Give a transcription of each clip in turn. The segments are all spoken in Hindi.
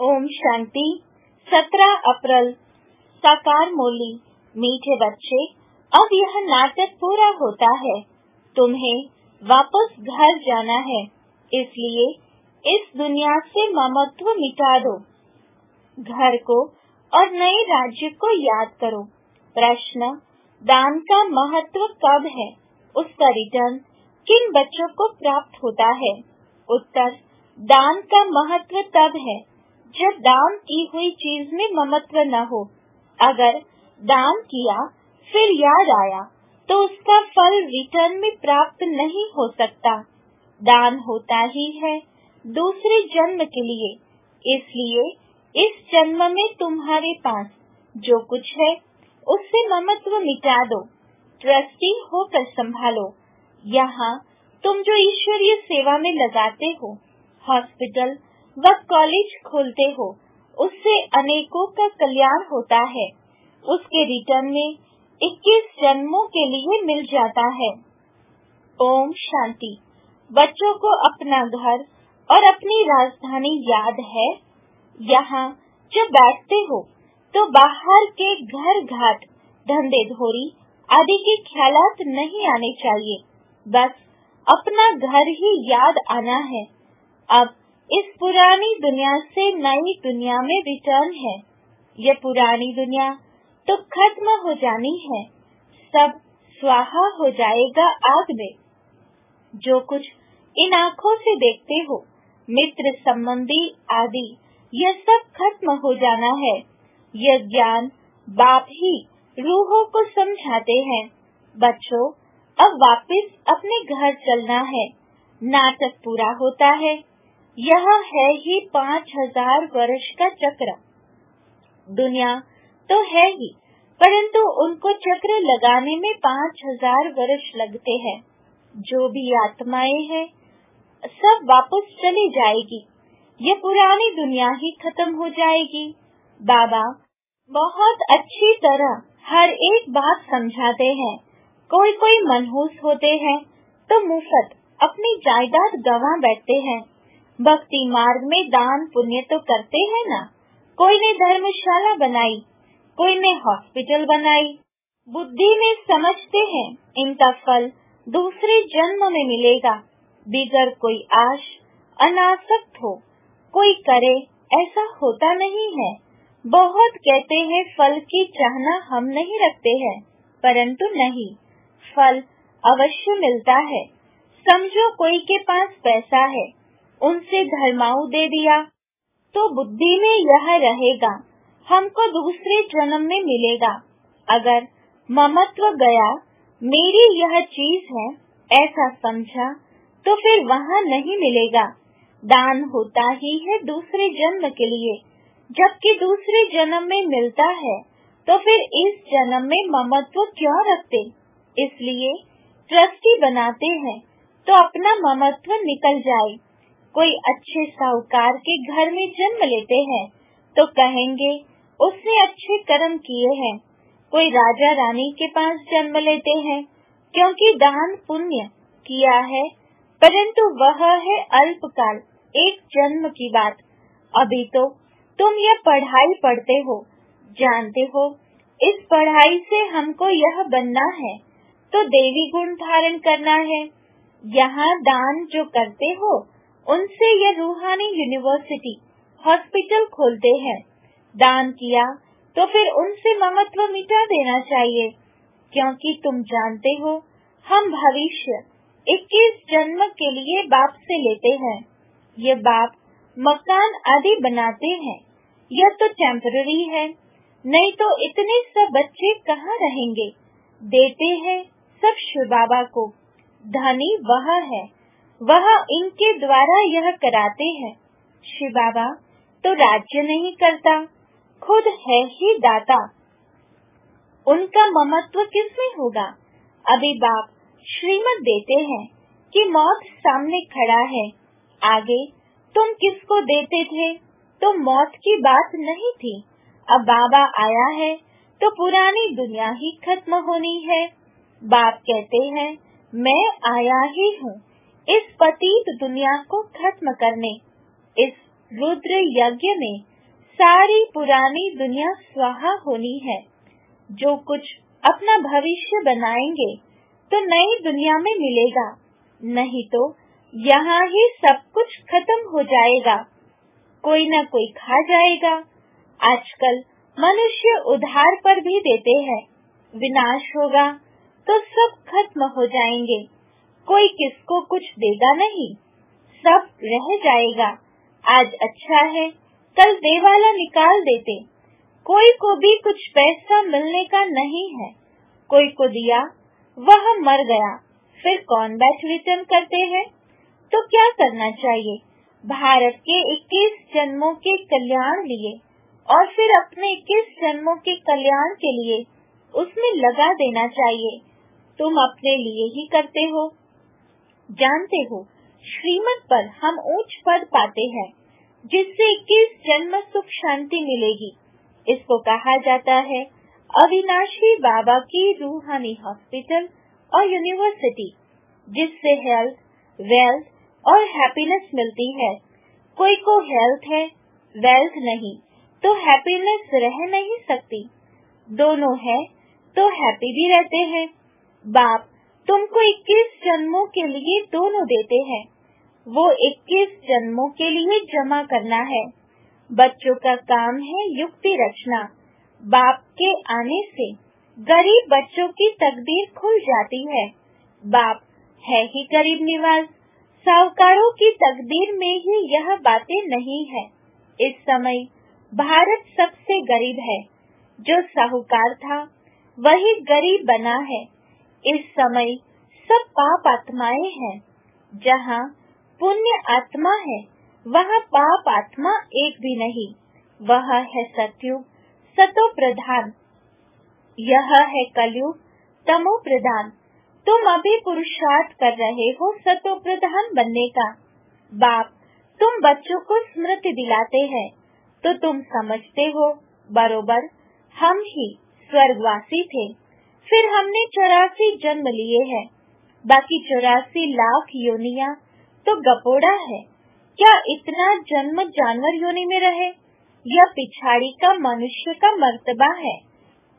ओम शांति। 17 अप्रैल, साकार मोली, मीठे बच्चे। अब यह नाटक पूरा होता है। तुम्हें वापस घर जाना है। इसलिए इस दुनिया से ममत्व मिटा दो। घर को और नए राज्य को याद करो। प्रश्न, दान का महत्व कब है? उसका रिटर्न किन बच्चों को प्राप्त होता है? उत्तर, दान का महत्व तब है जब दान की हुई चीज़ में ममत्व न हो, अगर दान किया, फिर याद आया तो उसका फल रिटर्न में प्राप्त नहीं हो सकता। दान होता ही है दूसरे जन्म के लिए। इसलिए इस जन्म में तुम्हारे पास जो कुछ है, उससे ममत्व मिटा दो ट्रस्टी होकर संभालो। यहाँ तुम जो ईश्वरीय सेवा में लगाते हो हॉस्पिटल व कॉलेज खोलते हो। उससे अनेकों का कल्याण होता है। उसके रिटर्न में 21 जन्मों के लिए मिल जाता है। ओम शांति। बच्चों को अपना घर और अपनी राजधानी याद है। यहाँ जब बैठते हो तो बाहर के घर घाट, धंधे धोरी आदि के ख्याल नहीं आने चाहिए। बस अपना घर ही याद आना है। अब इस पुरानी दुनिया से नई दुनिया में रिटर्न है। ये पुरानी दुनिया तो खत्म हो जानी है। सब स्वाहा हो जाएगा आग में। जो कुछ इन आँखों से देखते हो, मित्र, संबंधी आदि, यह सब खत्म हो जाना है। यह ज्ञान बाप ही रूहों को समझाते हैं। बच्चों, अब वापस अपने घर चलना है। नाटक पूरा होता है। यह है ही पाँच हज़ार वर्ष का चक्र। दुनिया तो है ही, परंतु उनको चक्र लगाने में पाँच हज़ार वर्ष लगते हैं। जो भी आत्माएँ हैं, सब वापस चली जाएगी। ये पुरानी दुनिया ही खत्म हो जाएगी। बाबा, बहुत अच्छी तरह हर एक बात समझाते हैं। कोई कोई मनहूस होते हैं तो मुफ़्त अपनी जायदाद गवा बैठते हैं। भक्ति मार्ग में दान पुण्य तो करते हैं ना। कोई ने धर्मशाला बनाई, कोई ने हॉस्पिटल बनाई। बुद्धि में समझते हैं, इनका फल दूसरे जन्म में मिलेगा। बिगर कोई आश, अनासक्त हो, कोई करे, ऐसा होता नहीं है। बहुत कहते हैं, फल की चाहना हम नहीं रखते हैं, परंतु नहीं, फल अवश्य मिलता है। समझो कोई के पास पैसा है उनसे धर्माऊ दे दिया। तो बुद्धि में यह रहेगा, हमको दूसरे जन्म में मिलेगा। अगर ममत्व गया, मेरी यह चीज़ है, ऐसा समझा तो फिर वहाँ नहीं मिलेगा। दान होता ही है दूसरे जन्म के लिए। जबकि दूसरे जन्म में मिलता है तो फिर इस जन्म में ममत्व क्यों रखते? इसलिए ट्रस्टी बनाते हैं तो अपना ममत्व निकल जाए। कोई अच्छे साहूकार के घर में जन्म लेते हैं तो कहेंगे, उसने अच्छे कर्म किए हैं। कोई राजा रानी के पास जन्म लेते हैं, क्योंकि दान पुण्य किया है, परंतु वह है अल्पकाल, एक जन्म की बात। अभी तो तुम यह पढ़ाई पढ़ते हो, जानते हो, इस पढ़ाई से हमको यह बनना है तो देवी गुण धारण करना है। यहाँ दान जो करते हो उनसे यह रूहानी यूनिवर्सिटी हॉस्पिटल खोलते हैं। दान किया तो फिर उनसे ममत्व मिटा देना चाहिए। क्योंकि तुम जानते हो, हम भविष्य 21 जन्म के लिए बाप से लेते हैं। ये बाप मकान आदि बनाते हैं। यह तो टेम्पररी है। नहीं तो इतने सब बच्चे कहाँ रहेंगे? देते हैं सब शिव बाबा को। धनी वह है। वह इनके द्वारा यह कराते हैं। शिव बाबा तो राज्य नहीं करता, खुद है ही दाता। उनका ममत्व किसमें होगा? अभी बाप श्रीमत देते हैं कि मौत सामने खड़ा है। आगे, तुम किसको देते थे? तो मौत की बात नहीं थी। अब बाबा आया है तो पुरानी दुनिया ही खत्म होनी है। बाप कहते हैं, मैं आया ही हूँ। इस पतित दुनिया को खत्म करने, इस रुद्र यज्ञ में सारी पुरानी दुनिया स्वाहा होनी है। जो कुछ अपना भविष्य बनाएँगे तो नई दुनिया में मिलेगा। नहीं तो यहाँ ही सब कुछ खत्म हो जाएगा। कोई न कोई खा जाएगा। आजकल मनुष्य उधार पर भी देते हैं। विनाश होगा तो सब खत्म हो जाएँगे। कोई किसको कुछ देगा नहीं। सब रह जाएगा। आज अच्छा है, कल देवाला निकाल देते। कोई को भी कुछ पैसा मिलने का नहीं है। कोई को दिया, वह मर गया। फिर कौन बैच रिटर्न करते हैं? तो क्या करना चाहिए? भारत के 21 जन्मों के कल्याण लिए और फिर अपने 21 जन्मों के कल्याण के लिए उसमें लगा देना चाहिए। तुम अपने लिए ही करते हो। जानते हो, श्रीमत पर हम ऊंच पद पाते हैं, जिससे किस जन्म सुख शांति मिलेगी। इसको कहा जाता है, अविनाशी बाबा की रूहानी हॉस्पिटल और यूनिवर्सिटी जिससे हेल्थ वेल्थ और हैप्पीनेस मिलती है। कोई को हेल्थ है वेल्थ नहीं तो हैप्पीनेस रह नहीं सकती। दोनों है तो हैप्पी भी रहते हैं। बाप तुमको 21 जन्मों के लिए दोनों देते हैं। वो 21 जन्मों के लिए जमा करना है। बच्चों का काम है युक्ति रचना। बाप के आने से गरीब बच्चों की तकदीर खुल जाती है। बाप है ही गरीब निवास। साहूकारों की तकदीर में ही यह बातें नहीं है। इस समय भारत सबसे गरीब है। जो साहूकार था, वही गरीब बना है। इस समय सब पाप आत्माएँ हैं। जहाँ पुण्य आत्मा है, वहाँ पाप आत्मा एक भी नहीं। वह है सत्युग सतो प्रधान यह है कलयुग तमो प्रधान तुम अभी पुरुषार्थ कर रहे हो सतो प्रधान बनने का। बाप, तुम बच्चों को स्मृति दिलाते हैं। तो तुम समझते हो, बरोबर, हम ही स्वर्गवासी थे। फिर हमने चौरासी जन्म लिए हैं। बाकी चौरासी लाख योनिया तो गपोड़ा है। क्या इतना जन्म जानवर योनि में रहे? यह पिछाड़ी का मनुष्य का मर्तबा है?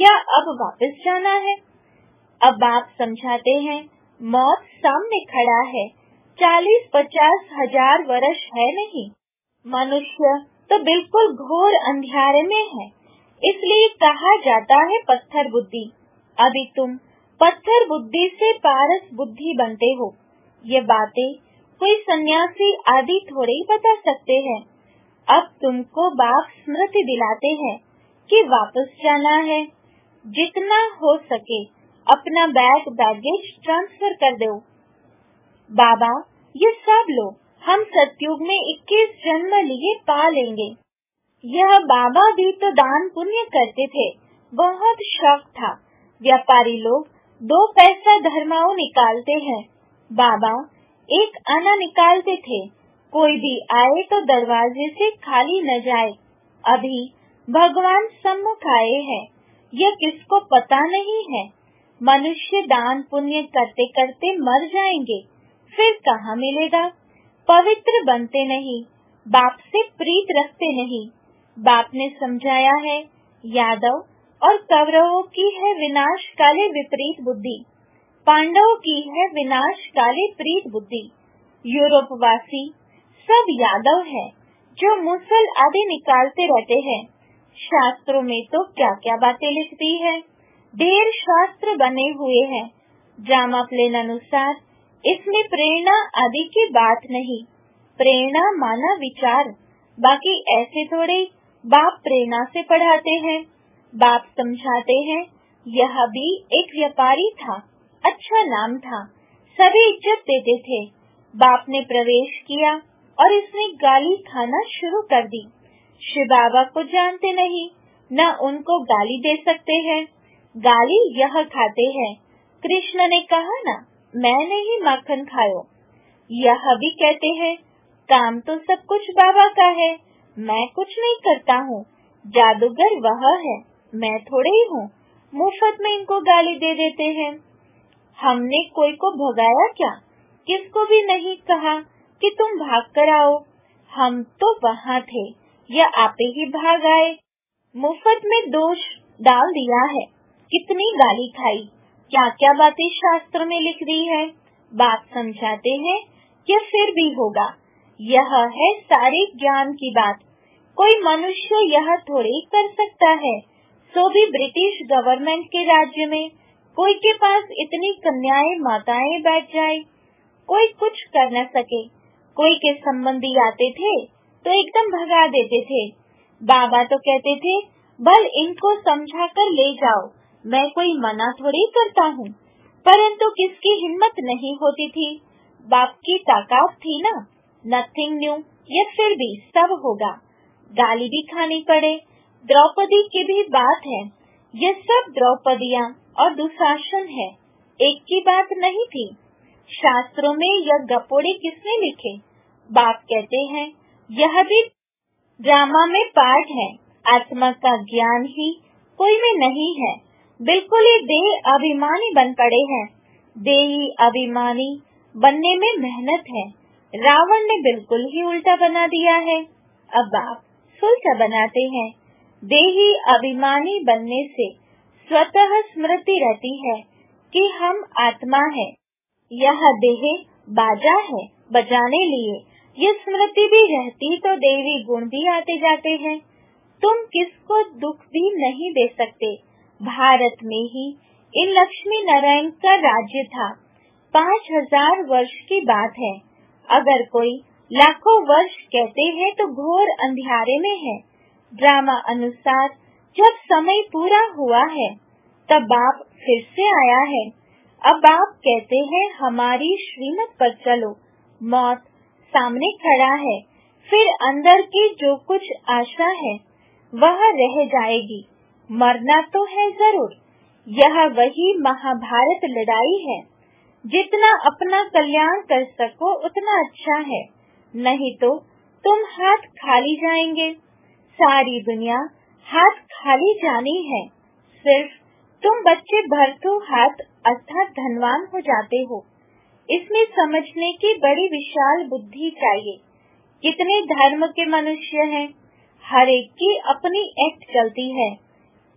क्या अब वापस जाना है? अब आप समझाते हैं, मौत सामने खड़ा है। चालीस पचास हज़ार वर्ष है नहीं। मनुष्य तो बिल्कुल घोर अंधियारे में है। इसलिए कहा जाता है पत्थर बुद्धि। अभी तुम पत्थर बुद्धि से पारस बुद्धि बनते हो। ये बातें कोई सन्यासी आदि थोड़े ही बता सकते हैं। अब तुमको बाप स्मृति दिलाते हैं कि वापस जाना है। जितना हो सके अपना बैग बैगेज ट्रांसफ़र कर दो। बाबा, ये सब लोग हम सतयुग में 21 जन्म लिए पा लेंगे। यह बाबा भी तो दान पुण्य करते थे। बहुत शौक था। व्यापारी लोग दो पैसा धर्माओं निकालते हैं। बाबा एक आना निकालते थे। कोई भी आए तो दरवाजे से खाली न जाए। अभी भगवान सम्मुख आए हैं। यह किसको पता नहीं है। मनुष्य दान पुण्य करते करते मर जाएँगे। फिर कहाँ मिलेगा? पवित्र बनते नहीं। बाप से प्रीत रखते नहीं। बाप ने समझाया है, यादव और कौरवों की है विनाश काले विपरीत बुद्धि। पांडवों की है विनाश काले प्रीत बुद्धि। यूरोप वासी सब यादव है, जो मुसल आदि निकालते रहते हैं। शास्त्रों में तो क्या क्या बातें लिखती है? ढेर शास्त्र बने हुए हैं। जामा प्लेन अनुसार, इसमें प्रेरणा आदि की बात नहीं। प्रेरणा माना विचार। बाकी ऐसे थोड़े बाप प्रेरणा से पढ़ाते हैं। बाप समझाते हैं, यह भी एक व्यापारी था अच्छा नाम था, सभी इज़्ज़त देते थे। बाप ने प्रवेश किया और इसने गाली खाना शुरू कर दी। शिव बाबा को जानते नहीं, न उनको गाली दे सकते हैं। गाली यह खाते हैं, कृष्ण ने कहा, ना मैं नहीं माखन खायो। यह भी कहते हैं, काम तो सब कुछ बाबा का है, मैं कुछ नहीं करता हूँ, जादूगर वह है। मैं थोड़े ही हूँ। मुफ़्त में इनको गाली दे देते हैं। हमने कोई को भगाया क्या? किसको भी नहीं कहा कि तुम भाग कर आओ। हम तो वहाँ थे, या आपे ही भाग आए। मुफ़्त में दोष डाल दिया है। कितनी गाली खाई। क्या क्या बातें शास्त्र में लिख दी है। बात समझाते हैं, या फिर भी होगा। यह है सारे ज्ञान की बात। कोई मनुष्य यह थोड़ी कर सकता है। सो भी ब्रिटिश गवर्नमेंट के राज्य में कोई के पास इतनी कन्याएँ माताएँ बैठ जाए, कोई कुछ कर न सके। कोई के संबंधी आते थे तो एकदम भगा देते थे। बाबा तो कहते थे, बल इनको समझा कर ले जाओ, मैं कोई मना थोड़ी करता हूँ। परंतु किसकी हिम्मत नहीं होती थी? बाप की ताकत थी ना। नथिंग न्यू ये फिर भी सब होगा। गाली भी खानी पड़े द्रौपदी की भी बात है। ये सब द्रौपदिया और दुशासन है। एक की बात नहीं थी। शास्त्रों में यह गपोड़े किसने लिखे? बाप कहते हैं, यह भी ड्रामा में पार्ट है। आत्मा का ज्ञान ही कोई में नहीं है। बिल्कुल ही देह अभिमानी बन पड़े हैं। देही अभिमानी बनने में मेहनत है। रावण ने बिल्कुल ही उल्टा बना दिया है। अब आप सुलझा बनाते हैं। देही अभिमानी बनने से स्वतः स्मृति रहती है कि हम आत्मा है। यह देह बाजा है बजाने लिए। ये स्मृति भी रहती तो देवी गुण भी आते जाते हैं। तुम किसको दुख भी नहीं दे सकते। भारत में ही इन लक्ष्मी नारायण का राज्य था। पाँच हज़ार वर्ष की बात है। अगर कोई लाखों वर्ष कहते हैं तो घोर अंधियारे में है। ड्रामा अनुसार जब समय पूरा हुआ है, तब बाप फिर से आया है। अब बाप कहते हैं, हमारी श्रीमत पर चलो। मौत सामने खड़ा है। फिर अंदर की जो कुछ आशा है, वह रह जाएगी। मरना तो है ज़रूर। यह वही महाभारत लड़ाई है। जितना अपना कल्याण कर सको, उतना अच्छा है। नहीं तो तुम हाथ खाली जाएँगे। सारी दुनिया हाथ खाली जानी है। सिर्फ़ तुम बच्चे भर तो हाथ अर्थात धनवान हो जाते हो। इसमें समझने की बड़ी विशाल बुद्धि चाहिए। कितने धर्म के मनुष्य हैं। हर एक की अपनी एक्ट चलती है।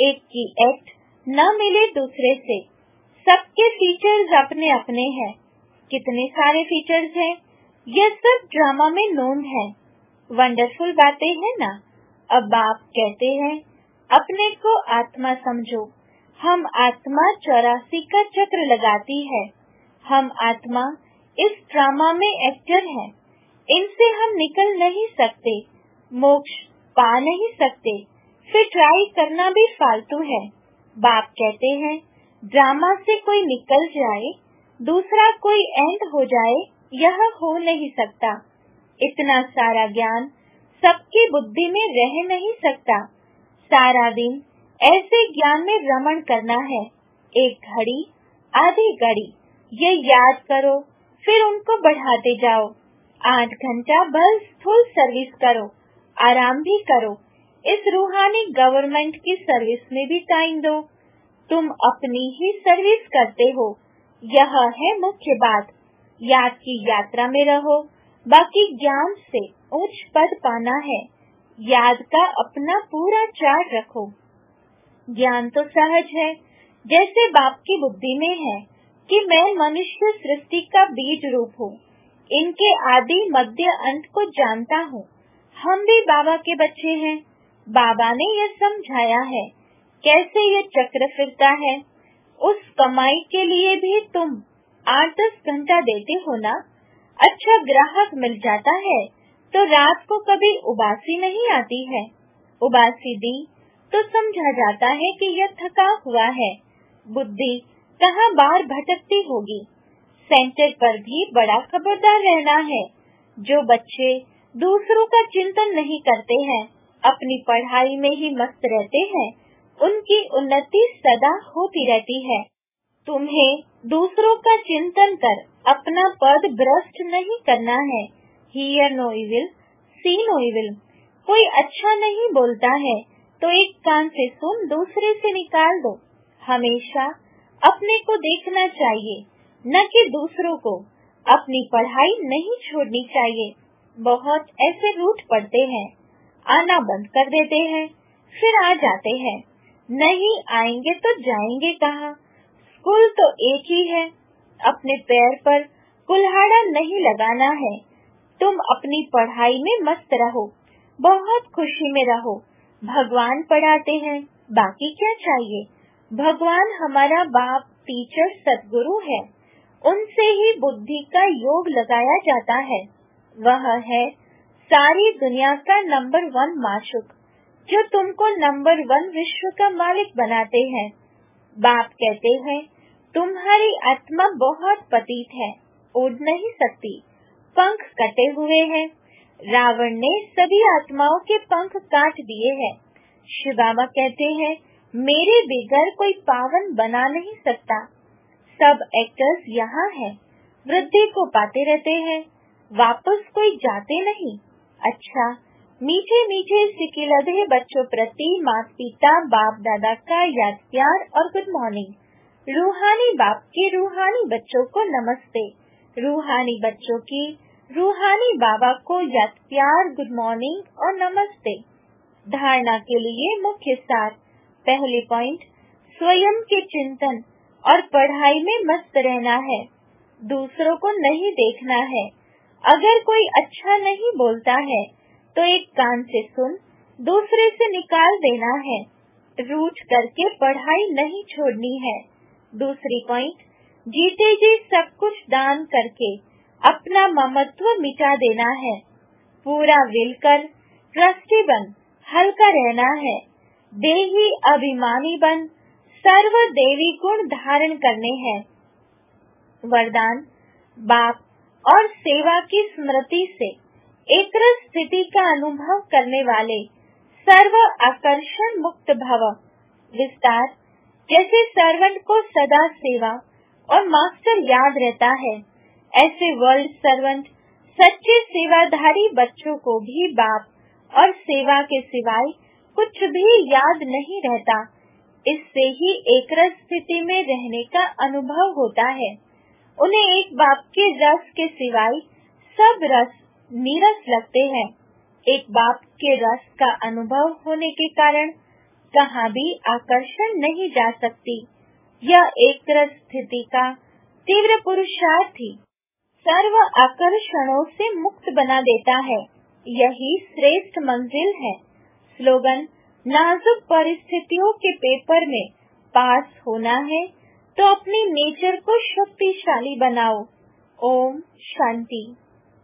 एक की एक्ट न मिले दूसरे से। सबके फीचर्स अपने अपने हैं। कितने सारे फीचर्स हैं। यह सब ड्रामा में नोन है। वंडरफुल बातें हैं ना। अब बाप कहते हैं, अपने को आत्मा समझो। हम आत्मा चौरासी का चक्र लगाती है। हम आत्मा इस ड्रामा में एक्टर हैं। इनसे हम निकल नहीं सकते, मोक्ष पा नहीं सकते, फिर ट्राई करना भी फालतू है। बाप कहते हैं ड्रामा से कोई निकल जाए, दूसरा कोई एंड हो जाए, यह हो नहीं सकता। इतना सारा ज्ञान सबकी बुद्धि में रह नहीं सकता। सारा दिन ऐसे ज्ञान में रमण करना है। एक घड़ी, आधी घड़ी, ये याद करो, फिर उनको बढ़ाते जाओ। आठ घंटा बस फुल सर्विस करो, आराम भी करो। इस रूहानी गवर्नमेंट की सर्विस में भी टाइम दो। तुम अपनी ही सर्विस करते हो। यह है मुख्य बात। याद की यात्रा में रहो। बाकी ज्ञान से उच्च पद पाना है। याद का अपना पूरा चार रखो। ज्ञान तो सहज है, जैसे बाप की बुद्धि में है कि मैं मनुष्य सृष्टि का बीज रूप हूँ। इनके आदि मध्य अंत को जानता हूँ। हम भी बाबा के बच्चे हैं। बाबा ने यह समझाया है, कैसे यह चक्र फिरता है। उस कमाई के लिए भी तुम आठ दस घंटा देते हो ना? अच्छा ग्राहक मिल जाता है तो रात को कभी उबासी नहीं आती है। उबासी दी तो समझा जाता है कि यह थका हुआ है। बुद्धि कहाँ बार भटकती होगी? सेंटर पर भी बड़ा खबरदार रहना है। जो बच्चे दूसरों का चिंतन नहीं करते हैं, अपनी पढ़ाई में ही मस्त रहते हैं, उनकी उन्नति सदा होती रहती है। तुम्हें दूसरों का चिंतन कर अपना पद भ्रष्ट नहीं करना है। Hear no evil see no evil कोई अच्छा नहीं बोलता है तो एक कान से सुन, दूसरे से निकाल दो। हमेशा अपने को देखना चाहिए, न कि दूसरों को। अपनी पढ़ाई नहीं छोड़नी चाहिए। बहुत ऐसे रूट पड़ते हैं। आना बंद कर देते हैं, फिर आ जाते हैं। नहीं आएँगे तो जाएँगे कहाँ? स्कूल तो एक ही है। अपने पैर पर कुल्हाड़ा नहीं लगाना है। तुम अपनी पढ़ाई में मस्त रहो। बहुत खुशी में रहो। भगवान पढ़ाते हैं। बाकी क्या चाहिए? भगवान हमारा बाप टीचर सदगुरु है। उनसे ही बुद्धि का योग लगाया जाता है। वह है सारी दुनिया का नंबर वन माशुक, जो तुमको नंबर वन विश्व का मालिक बनाते हैं। बाप कहते हैं, तुम्हारी आत्मा बहुत पतित है, उड़ नहीं सकती। पंख कटे हुए हैं। रावण ने सभी आत्माओं के पंख काट दिए हैं। शिवामा कहते हैं, मेरे बिगर कोई पावन बना नहीं सकता। सब एक्टर्स यहाँ हैं। वृद्धि को पाते रहते हैं। वापस कोई जाते नहीं। अच्छा मीठे मीठे सिकिलधे बच्चों प्रति माता पिता बाप दादा का याद प्यार और गुड मॉर्निंग रूहानी बाप के रूहानी बच्चों को नमस्ते। रूहानी बच्चों की रूहानी बाबा को याद प्यार गुड मॉर्निंग और नमस्ते। धारणा के लिए मुख्य सार। पहले पॉइंट स्वयं के चिंतन और पढ़ाई में मस्त रहना है। दूसरों को नहीं देखना है। अगर कोई अच्छा नहीं बोलता है तो एक कान से सुन, दूसरे से निकाल देना है। रूट करके पढ़ाई नहीं छोड़नी है। दूसरी पॉइंट जीते जी सब कुछ दान करके अपना ममत्व मिटा देना है। पूरा विल कर, ट्रस्टी बन, हल्का रहना है। देही अभिमानी बन, सर्व देवी गुण धारण करने हैं। वरदान, बाप और सेवा की स्मृति से। एक स्थिति का अनुभव करने वाले सर्व आकर्षण मुक्त भव। विस्तार, जैसे सर्वेंट को सदा सेवा और मास्टर याद रहता है, ऐसे वर्ल्ड सर्वेंट सच्चे सेवाधारी बच्चों को भी बाप और सेवा के सिवाय कुछ भी याद नहीं रहता। इससे ही एक स्थिति में रहने का अनुभव होता है। उन्हें एक बाप के रस के सिवाय सब रस नीरस लगते हैं। एक बाप के रस का अनुभव होने के कारण कहाँ भी आकर्षण नहीं जा सकती। यह एक स्थिति का तीव्र पुरुषार्थ ही सर्व आकर्षणों से मुक्त बना देता है। यही श्रेष्ठ मंजिल है। स्लोगन, नाजुक परिस्थितियों के पेपर में पास होना है तो अपने नेचर को शक्तिशाली बनाओ। ओम शांति।